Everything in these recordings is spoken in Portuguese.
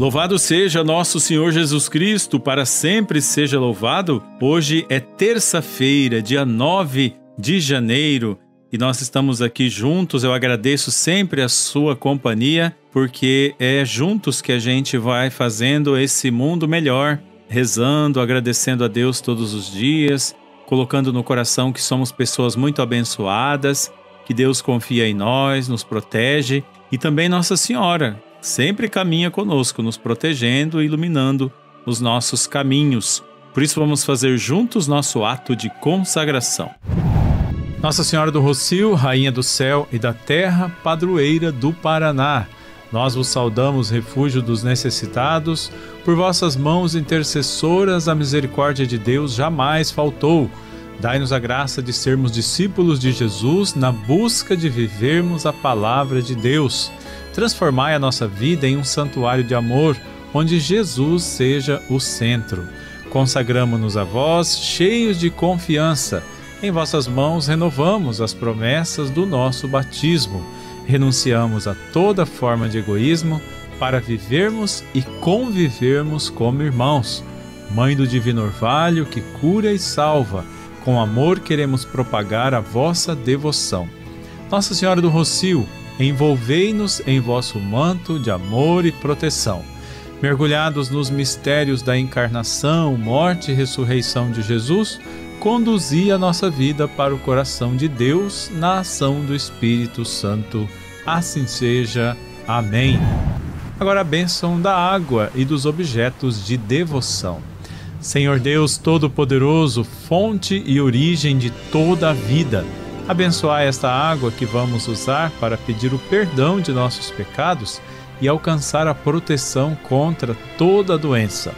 Louvado seja nosso Senhor Jesus Cristo, para sempre seja louvado. Hoje é terça-feira, dia 9 de janeiro, e nós estamos aqui juntos. Eu agradeço sempre a sua companhia, porque é juntos que a gente vai fazendo esse mundo melhor, rezando, agradecendo a Deus todos os dias, colocando no coração que somos pessoas muito abençoadas, que Deus confia em nós, nos protege e também Nossa Senhora, sempre caminha conosco, nos protegendo e iluminando os nossos caminhos. Por isso, vamos fazer juntos nosso ato de consagração. Nossa Senhora do Rocio, Rainha do Céu e da Terra, Padroeira do Paraná, nós vos saudamos, refúgio dos necessitados, por vossas mãos intercessoras, a misericórdia de Deus jamais faltou. Dai-nos a graça de sermos discípulos de Jesus na busca de vivermos a palavra de Deus. Transformai a nossa vida em um santuário de amor, onde Jesus seja o centro. Consagramos-nos a vós, cheios de confiança. Em vossas mãos renovamos as promessas do nosso batismo. Renunciamos a toda forma de egoísmo para vivermos e convivermos como irmãos. Mãe do Divino Orvalho, que cura e salva, com amor queremos propagar a vossa devoção. Nossa Senhora do Rocio, envolvei-nos em vosso manto de amor e proteção. Mergulhados nos mistérios da encarnação, morte e ressurreição de Jesus, conduzi a nossa vida para o coração de Deus na ação do Espírito Santo. Assim seja. Amém. Agora a bênção da água e dos objetos de devoção. Senhor Deus Todo-Poderoso, fonte e origem de toda a vida, Abençoai esta água que vamos usar para pedir o perdão de nossos pecados e alcançar a proteção contra toda doença.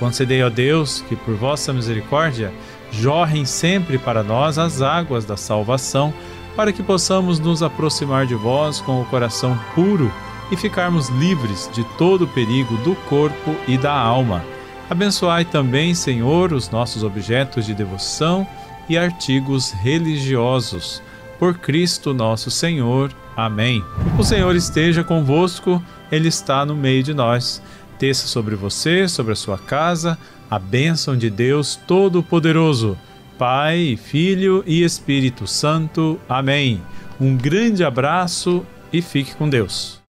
Concedei a Deus que, por vossa misericórdia, jorrem sempre para nós as águas da salvação, para que possamos nos aproximar de vós com o coração puro e ficarmos livres de todo o perigo do corpo e da alma. Abençoai também, Senhor, os nossos objetos de devoção e artigos religiosos. Por Cristo nosso Senhor. Amém. O Senhor esteja convosco, Ele está no meio de nós. Desça sobre você, sobre a sua casa, a bênção de Deus Todo-Poderoso, Pai, Filho e Espírito Santo. Amém. Um grande abraço e fique com Deus.